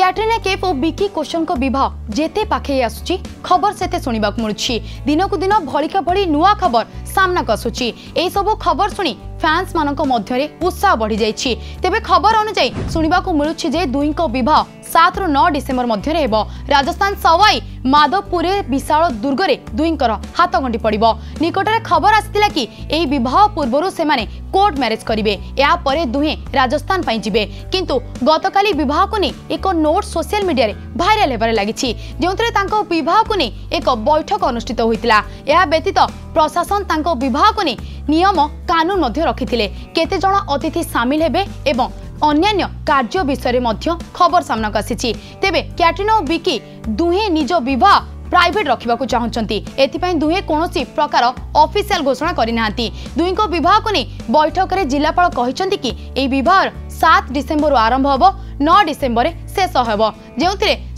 କ୍ୟାଟ୍ରିନା କେଫ୍ ଓ ବିକି କୋଶଙ୍କ ବିବାହ ଯେତେ ପାଖେଇ ଆସୁଛି ଖବର ସେତେ ଶୁଣିବାକୁ ମିଳୁଛି ଦିନକୁ ଦିନ ଭଳିକା ଭଳି ନୂଆ ଖବର ସାମ୍ନାକୁ ଆସୁଛି ଏହିସବୁ ଖବର ଶୁଣି ଫ୍ୟାନ୍ସମାନଙ୍କ ମଧ୍ୟରେ ଉତ୍ସାହ ବଢ଼ିଯାଇଛି ତେବେ ଖବର ଅନୁଯାୟୀ ଶୁଣିବାକୁ ମିଳୁଛି ଯେ ଦୁଇଙ୍କ ବିବାହ ସାତରୁ ନଅ ଡିସେମ୍ବର ମଧ୍ୟରେ ହେବ ରାଜସ୍ଥାନ ସୱାଇ ମାଧବପୁରରେ ବିଶାଳ ଦୁର୍ଗରେ ଦୁଇଙ୍କର ହାତଗଣ୍ଠି ପଡ଼ିବ ନିକଟରେ ଖବର ଆସିଥିଲା କି ଏହି ବିବାହ ପୂର୍ବରୁ ସେମାନେ କୋର୍ଟ ମ୍ୟାରେଜ୍ କରିବେ ଏହାପରେ ଦୁହେଁ ରାଜସ୍ଥାନ ପାଇଁ ଯିବେ କିନ୍ତୁ ଗତକାଲି ବିବାହକୁ ନେଇ ଏକ ନୋଟ୍ ସୋସିଆଲ ମିଡିଆରେ ଭାଇରାଲ ହେବାରେ ଲାଗିଛି ଯେଉଁଥିରେ ତାଙ୍କ ବିବାହକୁ ନେଇ ଏକ ବୈଠକ ଅନୁଷ୍ଠିତ ହୋଇଥିଲା ଏହା ବ୍ୟତୀତ ପ୍ରଶାସନ ତାଙ୍କ ବିବାହକୁ ନେଇ ନିୟମ କାନୁନ ମଧ୍ୟ ରଖିଥିଲେ କେତେଜଣ ଅତିଥି ସାମିଲ ହେବେ ଏବଂ অন্যান্য কার্য বিষয়ে ମଧ୍ୟ ଖବର ସାମ୍ନାକୁ ଆସିଛି ତେବେ କ୍ୟାଟ୍ରିନା ଓ ବିକି ଦୁହେଁ ନିଜ ବିବାହ প্রাইভেট রাখা চাহুমান এথিপাই দুহে কোণী প্রকার অফিসিয়াল ঘোষণা করে না দুইঙ্ বহক নিয়ে বৈঠকের জেলাপাল কি এই বিবাহ সাত ডিসেম্বর আরম্ভ হব ন ডিসেম্বরে শেষ হব যে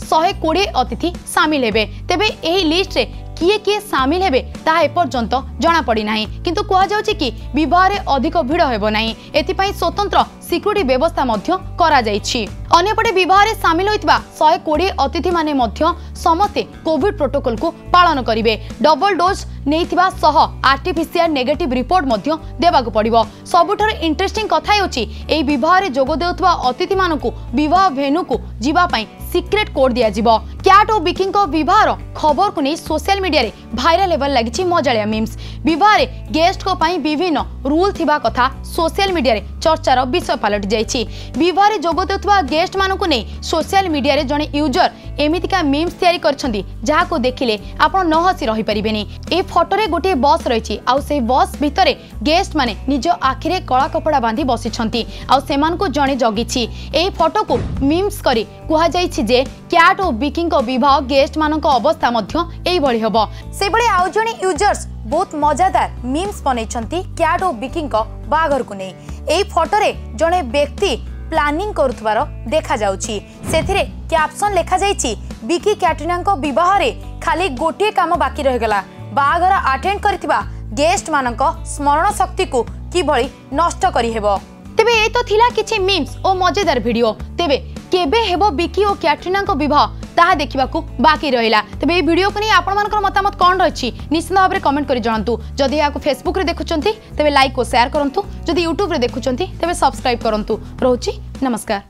শহে কোড়ি অতিথি সামিল হবে তেবে এই লিষ্টে କିଏ କିଏ ସାମିଲ ହେବେ ତାହା ଏପର୍ଯ୍ୟନ୍ତ ଜଣାପଡ଼ିନାହିଁ କିନ୍ତୁ କୁହାଯାଉଛି କି ବିବାହରେ ଅଧିକ ଭିଡ଼ ହେବ ନାହିଁ ଏଥିପାଇଁ ସ୍ୱତନ୍ତ୍ର ସିକ୍ୟୁରିଟି ବ୍ୟବସ୍ଥା ମଧ୍ୟ କରାଯାଇଛି ଅନ୍ୟପଟେ ବିବାହରେ ସାମିଲ ହୋଇଥିବା ଶହେ କୋଡ଼ିଏ ଅତିଥିମାନେ ମଧ୍ୟ ସମସ୍ତେ କୋଭିଡ୍ ପ୍ରୋଟୋକଲକୁ ପାଳନ କରିବେ ଡବଲ ଡୋଜ୍ ନେଇଥିବା ସହ ଆର୍ଟିଫିସିଆର୍ ନେଗେଟିଭ୍ ରିପୋର୍ଟ ମଧ୍ୟ ଦେବାକୁ ପଡ଼ିବ ସବୁଠାରୁ ଇଣ୍ଟରେଷ୍ଟିଂ କଥା ହେଉଛି ଏହି ବିବାହରେ ଯୋଗ ଦେଉଥିବା ଅତିଥିମାନଙ୍କୁ ବିବାହ ଭେନ୍ୟୁକୁ ଯିବା ପାଇଁ ସିକ୍ରେଟ୍ କୋଡ୍ ଦିଆଯିବ କ୍ୟାଟ୍ ଓ ବିକିଙ୍କ ବିବାହର ଖବରକୁ ନେଇ ସୋସିଆଲ ମିଡିଆରେ ଭାଇରାଲ ହେବାରେ ଲାଗିଛି ମଜାଳିଆ ମିମ୍ସ ବିବାହରେ ଗେଷ୍ଟଙ୍କ ପାଇଁ ବିଭିନ୍ନ ରୁଲ ଥିବା କଥା ସୋସିଆଲ ମିଡିଆରେ ଚର୍ଚ୍ଚାର ବିଷୟ ପାଲଟି ଯାଇଛି ବିବାହରେ ଯୋଗ ଦେଉଥିବା ଗେଷ୍ଟମାନଙ୍କୁ ନେଇ ସୋସିଆଲ ମିଡିଆରେ ଜଣେ ୟୁଜର এমিতিকা মিমস তৈরি করছেন যা দেখলে আপনার নহসি রহিপারে এই ফটোরে গোটিয়ে বস রয়েছে সেই বস ভিতরে গেস্ট মানে নিজ আখিরে কলা কপড়া বাঁধি বসিছেন আপনার জনে জগিছি এই ফটোকু মিমস করে কুহযাই যে ক্যাট ও বিকিঙ্ বিবাহ গেস্ট মান অবস্থা মধ্য এইভাবে হব সেভাবে আউ জন ইউজর্স ବହୁତ ମଜାଦାର ମିମ୍ସ ବନେଇଛନ୍ତି କ୍ୟାଟ୍ ଓ ବିକିଙ୍କ ବାହାଘରକୁ এই ଏହି ଫଟୋରେ ଜଣେ ବ୍ୟକ୍ତି প্লানিং করুবার দেখা যাচ্ছে সেথিরে ক্যাপসন লেখা যাইছি বিকি ক্যাটরিনা বহরে খালি গোটিয়ে কাম বাকি রহিগলা বাহর আটেড করিথিবা গেস্ট মানক স্মরণ শক্তিকু কিভাবে নষ্ট করিহেব তেবে এ তো থিলা কিছু মিমস ও মজেদার ভিডিও তেবে কেবে হেব বিকি ও ক্যাটরিনা বিবাহ ता देखा बाकी रहा तेरे भिड को नहीं आपर मतामत कौन रही निश्चिंत भाव में कमेंट कर जुड़ू जदि यहाँ फेसबुक देखुंत तेज लाइक और सेयार करूँ जदि यूट्यूब देखुंत तेज सब्सक्राइब करूँ रोचे नमस्कार